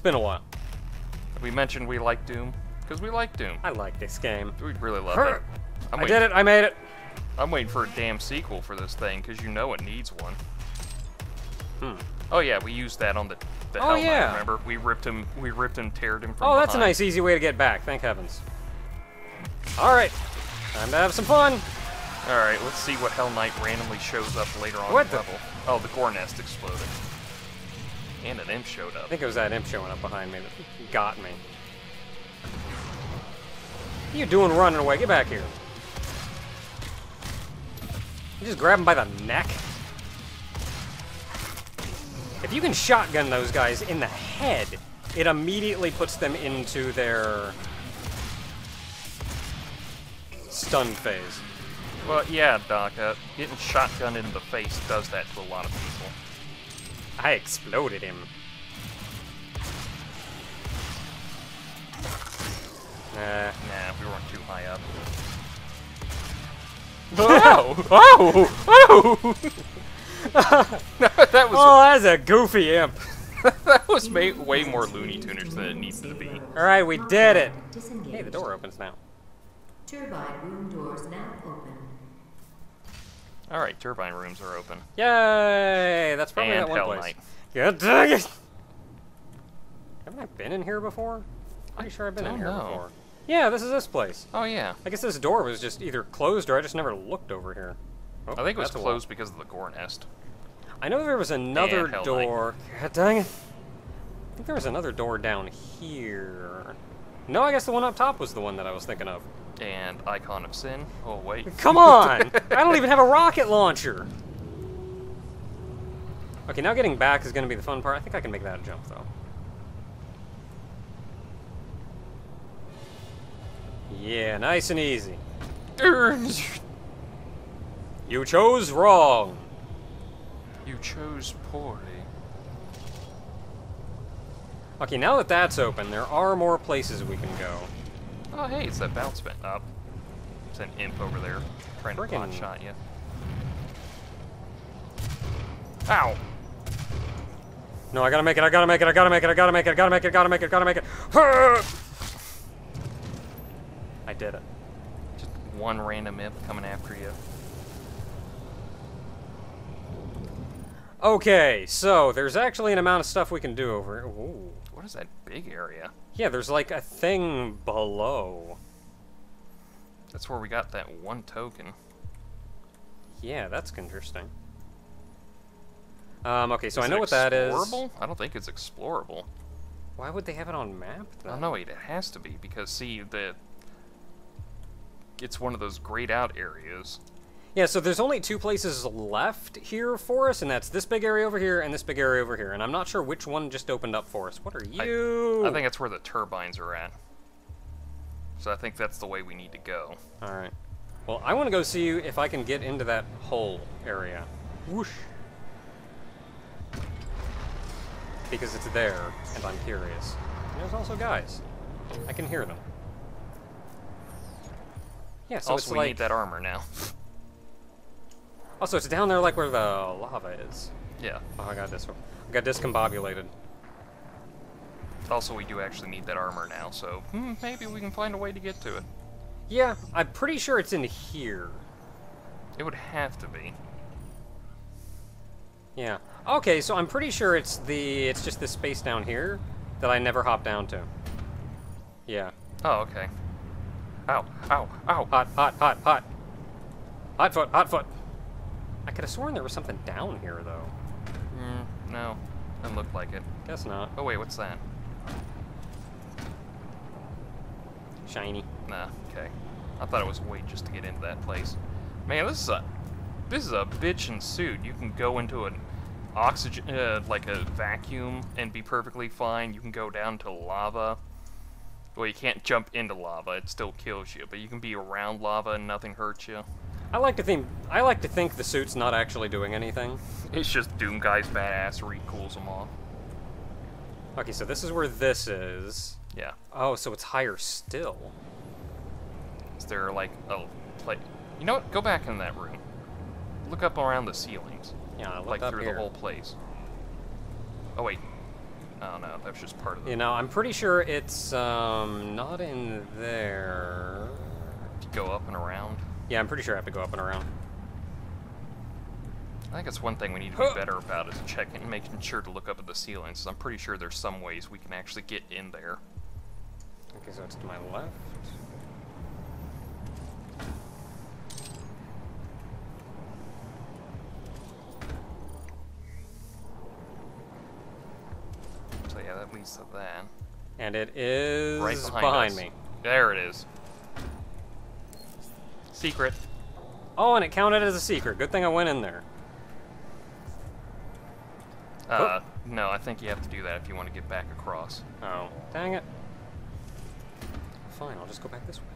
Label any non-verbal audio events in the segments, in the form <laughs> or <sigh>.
It's been a while. We mentioned we like Doom because we like Doom. I like this game. We really love Hur- it. I'm I waiting, did it. I made it. I'm waiting for a damn sequel for this thing because you know it needs one. Hmm. Oh yeah, we used that on the the Oh, Hell Knight, yeah. Remember, we ripped him. We ripped him, teared him from. Oh, that's a nice, easy way to get back. Thank heavens. All right. Time to have some fun. All right, let's see what Hell Knight randomly shows up later on What the the- level. Oh, the gore nest exploded, and an imp showed up. I think it was that imp showing up behind me that got me. What are you doing running away? Get back here. You just grab him by the neck. If you can shotgun those guys in the head, it immediately puts them into their stun phase. Well, yeah, Doc. Uh, getting shotgunned in the face does that to a lot of people. I exploded him. Nah. Nah, we weren't too high up. <laughs> Oh! Oh! Oh! <laughs> that was Oh, that's a goofy imp. <laughs> that was ma- way more Looney Tuners than it needs to be. Alright, we did it. Disengaged. Hey, the door opens now. Turbine room doors now open. All right, turbine rooms are open. Yay! That's probably And that one Hell place. God dang it! Haven't I been in here before? I'm Pretty sure I've been in here know. before. Yeah, this is this place. Oh yeah, I guess this door was just either closed or I just never looked over here. Oh, I think it was that's a wall. closed because of the gore nest. I know there was another And Hell Knight. door. God dang it. I think there was another door down here. No, I guess the one up top was the one that I was thinking of. And Icon of Sin. Oh wait. Come on! <laughs> I don't even have a rocket launcher! Okay, now getting back is going to be the fun part. I think I can make that a jump, though. Yeah, nice and easy. <laughs> You chose wrong. you chose poorly. Okay, now that that's open, there are more places we can go. Oh hey, it's that bounce man up. Uh, it's an imp over there trying to pot shot you. Ow! No, I gotta make it, I gotta make it, I gotta make it, I gotta make it, I gotta make it, I gotta make it, I gotta make it. <laughs> I did it. Just one random imp coming after you. Okay, so there's actually an amount of stuff we can do over here. Ooh. What is that big area? Yeah, there's like a thing below. That's where we got that one token. Yeah, that's interesting. Um, okay, so Is I know what that is. explorable? I don't think it's explorable. Why would they have it on map? Oh then? no, wait, it has to be because see the. It's one of those grayed out areas. Yeah, so there's only two places left here for us, and that's this big area over here and this big area over here. And I'm not sure which one just opened up for us. What are I- you? I think that's where the turbines are at. So I think that's the way we need to go. All right. Well, I want to go see you if I can get into that hole area. Whoosh. Because it's there, and I'm curious. And there's also guys. I can hear them. Yeah, so also, we like. need that armor now. <laughs> Also, it's down there, like where the lava is. yeah. Oh, I got this. one. I got discombobulated. Also, we do actually need that armor now, so hmm, maybe we can find a way to get to it. Yeah, I'm pretty sure it's in here. It would have to be. Yeah. Okay, so I'm pretty sure it's the it's just this space down here that I never hop down to. Yeah. Oh, okay. Ow, ow, ow. Hot, hot, hot, hot. Hot foot, hot foot. I could have sworn there was something down here though. Mm, no, doesn't look like it. Guess not. Oh wait, what's that? Shiny. Nah, okay. I thought it was way just to get into that place. Man, this is a this is a bitchin' suit. You can go into an oxygen, uh, like a vacuum, and be perfectly fine. You can go down to lava. Well, you can't jump into lava; it still kills you. But you can be around lava and nothing hurts you. I like to think I like to think the suit's not actually doing anything. It's just Doom Guy's badass badassery cools them off. Okay, so this is where this is. Yeah. Oh, so it's higher still. Is there like a play? You know what? Go back in that room. Look up around the ceilings, Yeah, like through here. the whole place. Oh wait. Oh no, that was just part of the. You know, I'm pretty sure it's um not in there. Go up and around. Yeah, I'm pretty sure I have to go up and around. I think that's one thing we need to be better about is checking, and making sure to look up at the ceilings. 'cause I'm pretty sure there's some ways we can actually get in there. Okay, so it's to my left. So yeah, that leads to that. And it is Right behind, us. me. There it is. Secret. Oh, and it counted as a secret. Good thing I went in there. Uh, no, I think you have to do that if you want to get back across. Oh, dang it. Fine, I'll just go back this way.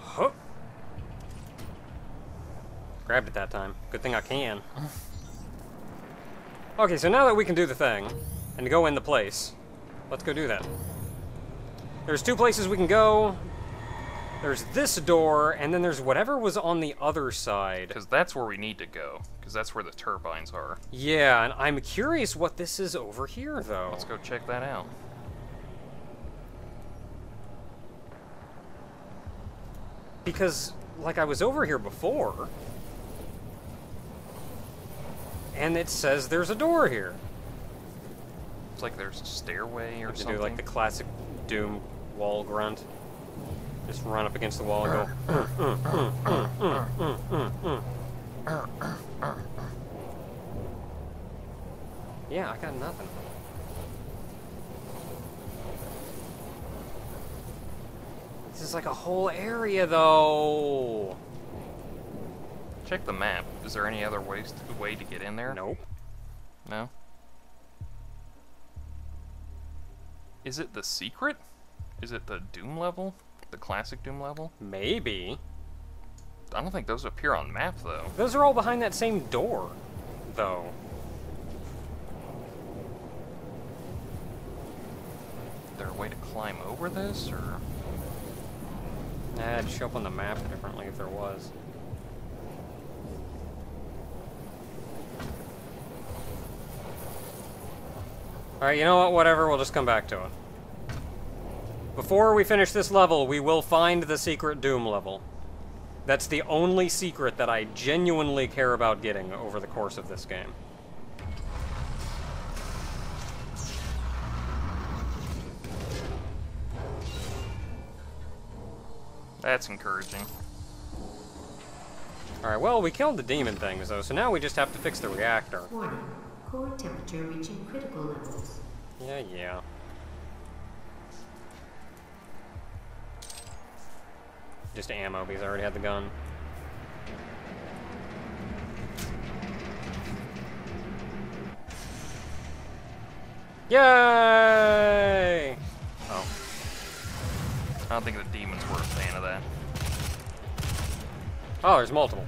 Huh. Grabbed it that time. Good thing I can. <laughs> Okay, so now that we can do the thing and go in the place, let's go do that. There's two places we can go. There's this door, and then there's whatever was on the other side. Because that's where we need to go. Because that's where the turbines are. Yeah, and I'm curious what this is over here, though. Let's go check that out. Because, like, I was over here before, and it says there's a door here. It's like there's a stairway or something. do like the classic Doom wall grunt. Just run up against the wall and go. <clears throat> Yeah, I got nothing. This is like a whole area, though. Check the map. Is there any other ways to, way to get in there? Nope. No? Is it the secret? Is it the Doom level? The classic Doom level? Maybe. I don't think those appear on map though. Those are all behind that same door, though. Is there a way to climb over this or Nah, it'd show up on the map differently if there was. Alright, you know what? Whatever, we'll just come back to it. Before we finish this level, we will find the secret Doom level. That's the only secret that I genuinely care about getting over the course of this game. That's encouraging. Alright, well, we killed the demon things, though, so now we just have to fix the reactor. Warning. Core temperature reaching critical levels. Yeah, yeah. Just ammo because I already had the gun. Yay! Oh, I don't think the demons were a fan of that. oh, there's multiple.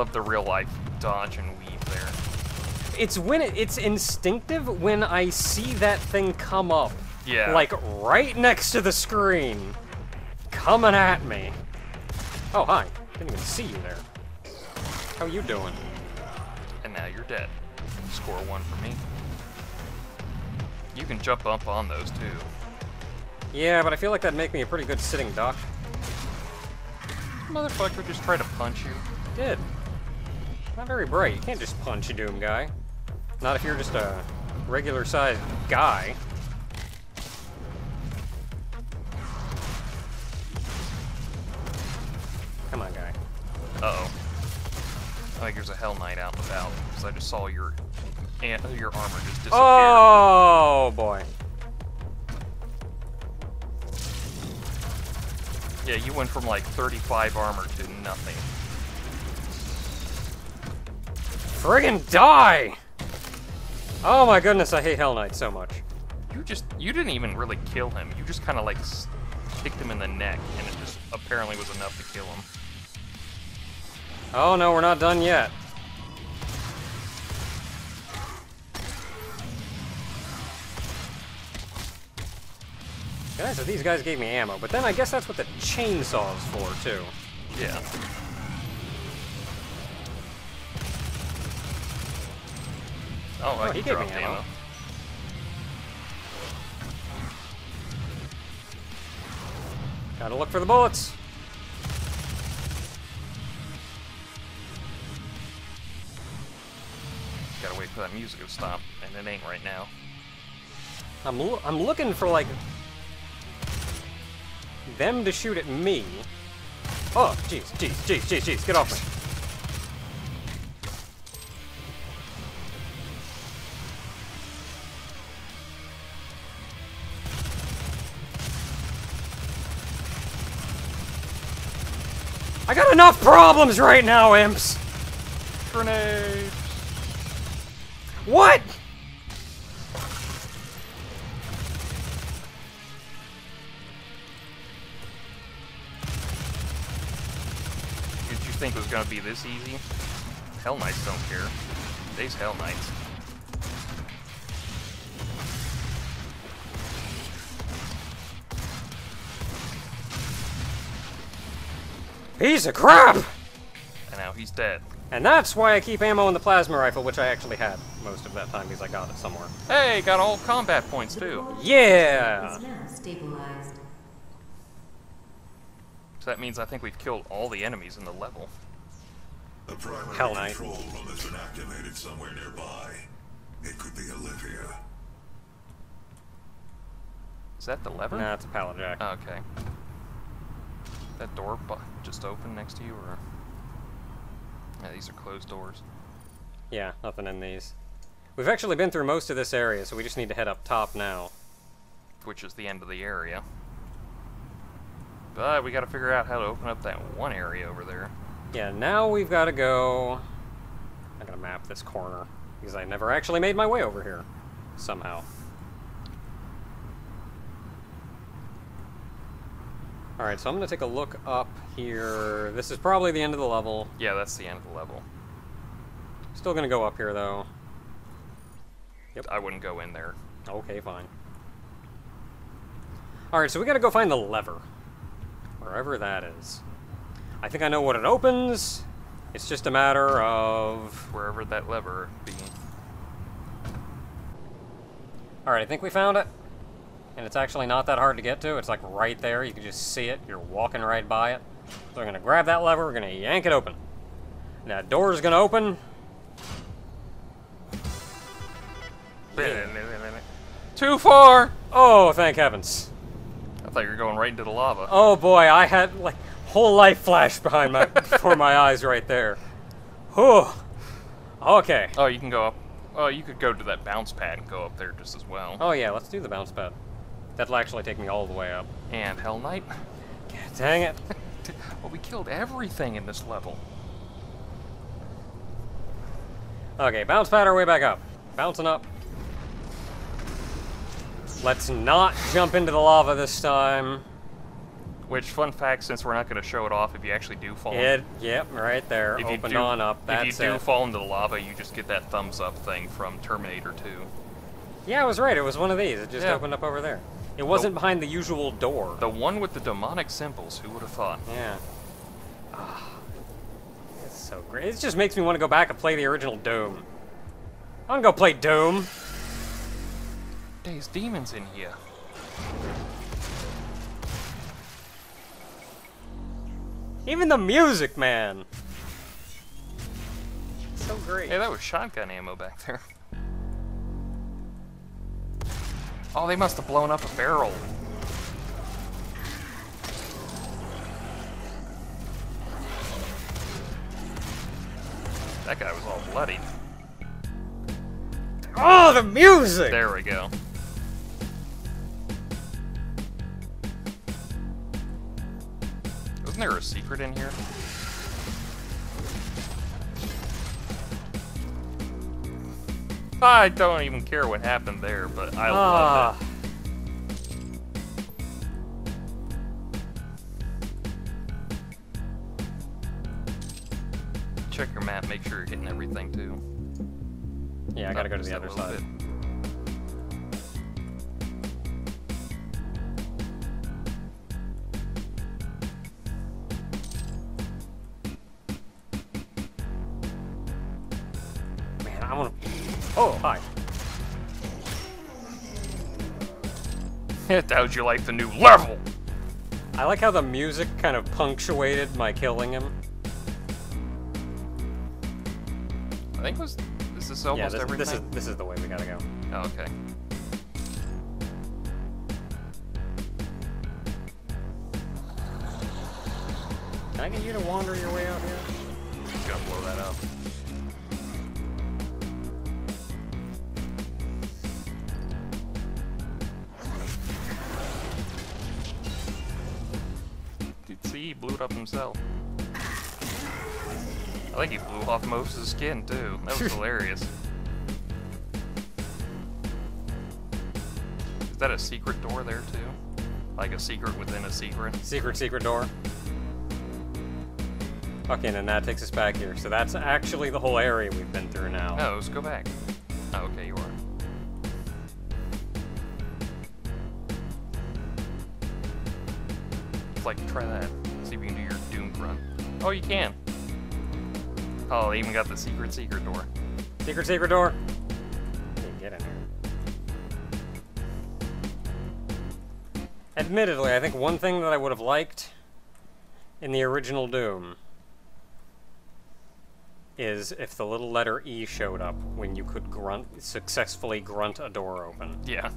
Love the real life dodge and weave there. It's when it, it's instinctive when I see that thing come up. Yeah. Like right next to the screen, coming at me. Oh, hi. Didn't even see you there. How you doing? And now you're dead. Score one for me. You can jump up on those too. Yeah, but I feel like that'd make me a pretty good sitting duck. Motherfucker just tried to punch you. Did. Not very bright. You can't just punch a Doom guy. Not if you're just a regular sized guy. Come on, guy. Uh-oh. I think there's a Hell Knight out and about, because I just saw your an- uh, your armor just disappear. Oh boy. Yeah, you went from like 35 armor to nothing. Friggin' die! Oh my goodness, I hate Hell Knight so much. You just, you didn't even really kill him. You just kind of like kicked him in the neck and it just apparently was enough to kill him. Oh no, we're not done yet. Guys, these guys gave me ammo, but then I guess that's what the chainsaw's for, too. Yeah. Oh, I Oh, he gave me ammo. ammo. Gotta look for the bullets. Gotta wait for that music to stop, and it ain't right now. I'm, lo- I'm looking for, like, them to shoot at me. Oh, jeez, jeez, jeez, jeez, jeez, get off me. I got enough problems right now, imps! Grenade! What? Did you think it was gonna be this easy? Hell Knights don't care. They's Hell Knights. Piece of crap! And now he's dead. And that's why I keep ammo in the plasma rifle, which I actually had most of that time because I got it somewhere. Hey, got all combat points too. Yeah! Stabilized. So that means I think we've killed all the enemies in the level. The primary Hell Knight. control room has been activated somewhere nearby. It could be Olivia. Is that the lever? Nah, it's a pallet jack. Okay. That door just open next to you, or? Yeah, these are closed doors. Yeah, nothing in these. We've actually been through most of this area, so we just need to head up top now. which is the end of the area. But we gotta figure out how to open up that one area over there. Yeah, now we've got to go... I'm gonna map this corner, because I never actually made my way over here. Somehow. Alright, so I'm gonna take a look up here. This is probably the end of the level. Yeah, that's the end of the level. Still gonna go up here, though. Yep. I wouldn't go in there. Okay, fine. Alright, so we gotta go find the lever. Wherever that is. I think I know what it opens. It's just a matter of... Wherever that lever be. Alright, I think we found it. And it's actually not that hard to get to. It's like right there. You can just see it. You're walking right by it. So we're gonna grab that lever. We're gonna yank it open. And that door's gonna open. Too far! Oh, thank heavens. I thought you were going right into the lava. Oh boy, I had like whole life flash behind my <laughs> before my eyes right there. Whew. Okay. Oh, you can go up. Oh, you could go to that bounce pad and go up there just as well. Oh yeah, let's do the bounce pad. That'll actually take me all the way up. And Hell Knight. God dang it. <laughs> well, we killed everything in this level. Okay, bounce pad our way back up. Bouncing up. Let's not jump into the lava this time. Which, fun fact, since we're not going to show it off, if you actually do fall, It, yep, right there. if you do, on up. That's if you do it. fall into the lava, you just get that thumbs up thing from Terminator 2. yeah, I was right. It was one of these. It just Yeah. opened up over there. It wasn't behind the usual door. The one with the demonic symbols, who would have thought? Yeah. Ah, it's so great. It just makes me want to go back and play the original Doom. I'm gonna go play Doom. There's demons in here. Even the music, man. So great. Hey, that was shotgun ammo back there. <laughs> Oh, they must have blown up a barrel. That guy was all bloodied. Oh, the music! There we go. Wasn't there a secret in here? I don't even care what happened there, but I uh. love it. Ah. Check your map, make sure you're hitting everything too. Yeah, I gotta go to the other side. Bit. Man, I wanna Oh, hi. <laughs> How'd you like the new level? I like how the music kind of punctuated my killing him. I think was this is yeah, almost this, everything. this is this is the way we gotta go. Oh, okay. Can I get you to wander your way out here? See, he blew it up himself. I think he blew off most of his skin too. That was <laughs> hilarious. Is that a secret door there too? Like a secret within a secret? Secret, secret door. Okay, and that takes us back here. So that's actually the whole area we've been through now. No, let's go back. Oh, okay, you are. It's like, try that. Oh, you can. Oh, they even got the secret, secret door. Secret, secret door. Get in here. Admittedly, I think one thing that I would have liked in the original Doom is if the little letter E showed up when you could grunt successfully grunt a door open. Yeah.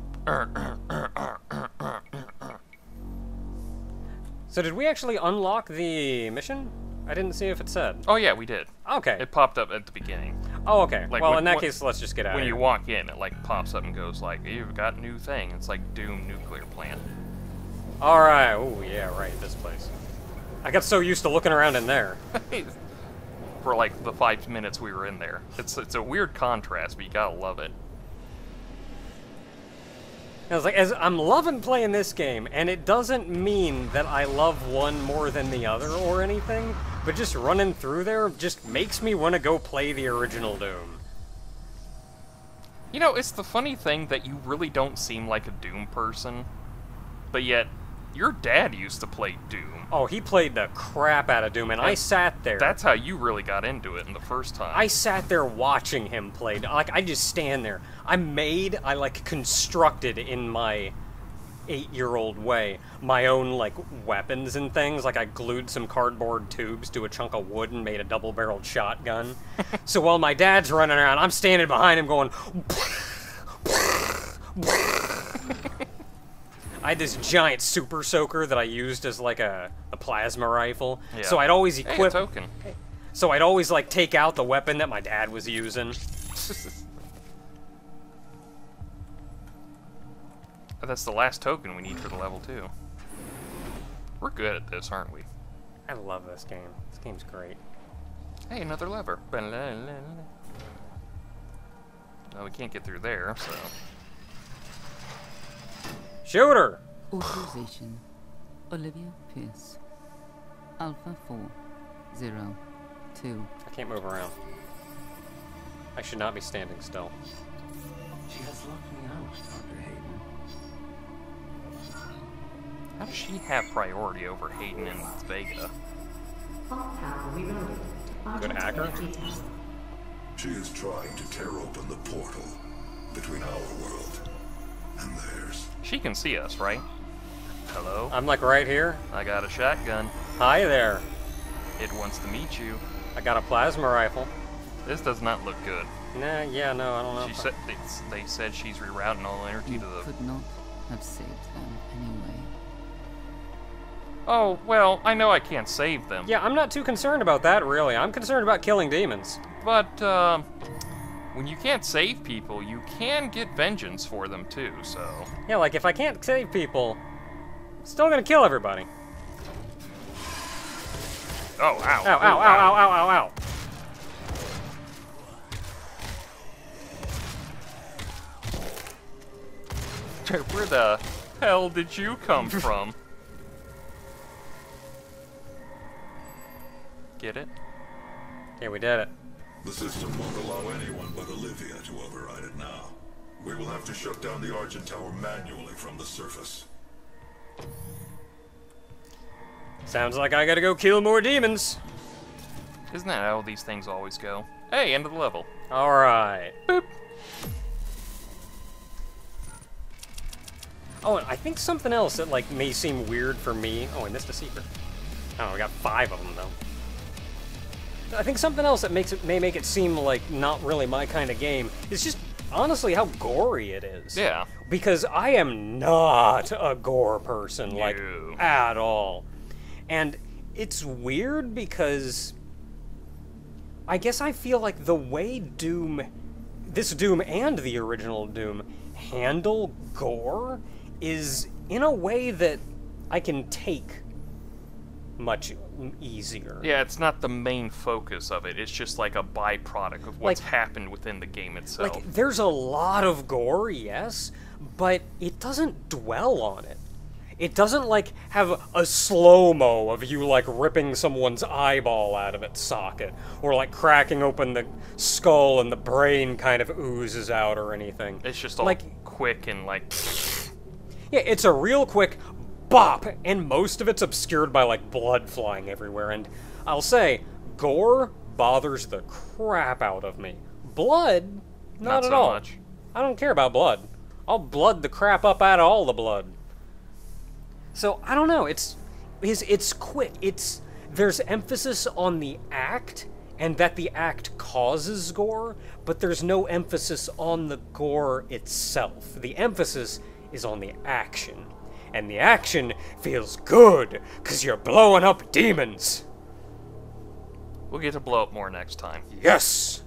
So did we actually unlock the mission? I didn't see if it said. Oh, yeah, we did. Okay. It popped up at the beginning. Oh, okay. like well, when- in that when- case, let's just get out When you walk in, it like pops up and goes like, "You've got new thing." It's like Doom nuclear plant. All right. Oh, yeah, right. This place. I got so used to looking around in there. <laughs> For like the five minutes we were in there, it's it's a weird contrast, but you gotta love it. I was like, as I'm loving playing this game, and it doesn't mean that I love one more than the other or anything, but just running through there just makes me want to go play the original Doom. You know, it's the funny thing that you really don't seem like a Doom person, but yet your dad used to play Doom. Oh, he played the crap out of Doom, and I sat there. That's how you really got into it in the first time. I sat there watching him play. Like I just stand there. I made, I like constructed in my eight-year-old way my own like weapons and things. Like I glued some cardboard tubes to a chunk of wood and made a double-barreled shotgun. <laughs> so while my dad's running around, I'm standing behind him going. I had this giant super soaker that I used as like a, a plasma rifle. Yeah. So I'd always equip Hey, token. So I'd always like take out the weapon that my dad was using. <laughs> That's the last token we need for the level two. We're good at this, aren't we? I love this game. This game's great. Hey, another lever. No, we can't get through there, so. Shooter! Authorization. Olivia Pierce. Alpha 4. 0. 2. I can't move around. I should not be standing still. She has locked me out, Dr. Hayden. How does she have priority over Hayden and Vega? Fault power rerouted to Argent hacker? Energy Tower. She is trying to tear open the portal between our world and theirs. She can see us, right? Hello? I'm like right here. I got a shotgun. Hi there. It wants to meet you. I got a plasma rifle. This does not look good. Nah, yeah, no, I don't know. She if I- they, they said she's rerouting all energy You to the. could not have saved them anyway. Oh well, I know I can't save them. Yeah, I'm not too concerned about that, really. I'm concerned about killing demons. But um, when you can't save people, you can get vengeance for them too. So Yeah, like if I can't save people, I'm still gonna kill everybody. oh ow Ow, ow, ow, ow, ow, ow, ow. ow. <laughs> Where the hell did you come from? Get it? Okay, we did it. The system won't allow anyone but Olivia to override it now. We will have to shut down the Argent Tower manually from the surface. Sounds like I gotta go kill more demons. Isn't that how these things always go? Hey, end of the level. Alright. Boop. Oh, and I think something else that, like, may seem weird for me... Oh, I missed a secret. Oh, we got five of them, though. I think something else that makes it may make it seem like not really my kind of game is just honestly how gory it is. Yeah. Because I am not a gore person, like at all. And it's weird because I guess I feel like the way Doom this Doom and the original Doom handle gore is in a way that I can take much easier. Yeah, it's not the main focus of it. It's just like a byproduct of what's Like- happened within the game itself. Like, there's a lot of gore, yes, but it doesn't dwell on it. It doesn't, like, have a slow mo of you, like, ripping someone's eyeball out of its socket, or, like, cracking open the skull and the brain kind of oozes out or anything. it's just all like, quick and like yeah, it's a real quick bop, and most of it's obscured by, like, blood flying everywhere. And I'll say, gore bothers the crap out of me. Blood, not, Not at so all. much. I don't care about blood. I'll blood the crap up out of all the blood. So I don't know. It's it's, it's quick. It's there's emphasis on the act and that the act causes gore, but there's no emphasis on the gore itself. The emphasis is on the action. And the action feels good cuz you're blowing up demons. we'll get to blow up more next time. Yes.